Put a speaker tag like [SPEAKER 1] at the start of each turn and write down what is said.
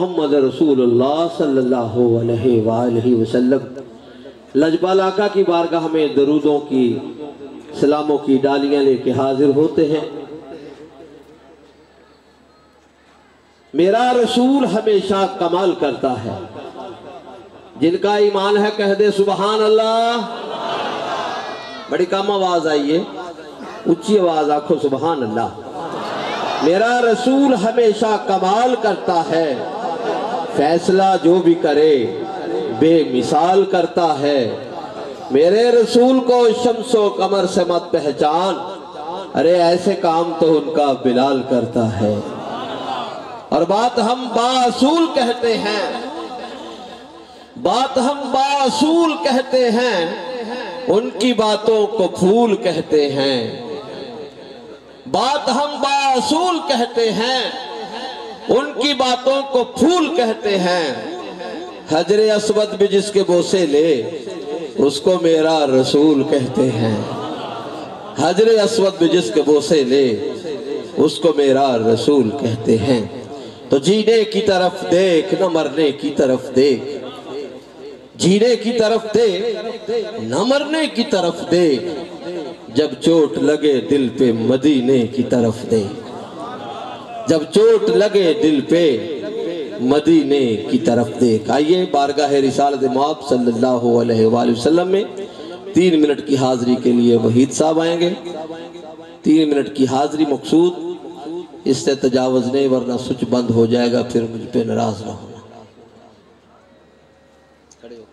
[SPEAKER 1] محمد رسول اللہ صلی اللہ علیہ وآلہ وسلم۔ لجپال آقا کی بارگاہ میں درودوں کی، سلاموں کی ڈالیاں لے کے حاضر ہوتے ہیں۔ میرا رسول ہمیشہ کمال کرتا ہے۔ جن کا ایمان ہے کہہ دے سبحان اللہ۔ بڑی کم آواز آئیے اچھی آواز آکھو سبحان اللہ۔ میرا رسول ہمیشہ کمال کرتا ہے۔ فیصلہ جو بھی کرے، بے مثال کرتا ہے۔ میرے رسول کو شمس و قمر سے مت پہچان۔ ارے، ایسے کام تو ان کا بلال کرتا ہے۔ اور بات ہم باصول کہتے ہیں۔ بات ہم باصول کہتے ہیں۔ ان کی باتوں کو پھول کہتے ہیں۔ بات ہم باصول کہتے ہیں۔ ان کی باتوں کو پھول کہتے ہیں۔ حجر اسود بھی جس کے بوسے لے، اس کو میرا رسول کہتے ہیں۔ حجر اسود بھی جس کے بوسے لے، اس کو میرا رسول کہتے ہیں۔ تو جینے کی طرف دیکھ، نہ مرنے کی طرف دیکھ۔ جینے کی طرف دیکھ، نہ مرنے کی طرف دیکھ۔ جب چوٹ لگے دل پہ مدینے کی طرف دیکھ۔ جب چوٹ لگے دل پہ، مدینے کی طرف دیکھ۔ آئیے بارگاہ رسالت معاب صلی اللہ علیہ وآلہ وسلم میں تین منٹ کی حاضری کے لیے وحید صاحب آئیں گے۔ تین منٹ کی حاضری مقصود، اس سے تجاوز نہیں ورنہ سچ بند ہو جائے گا، پھر مجھ پہ ناراض نہ ہو کھڑے ہو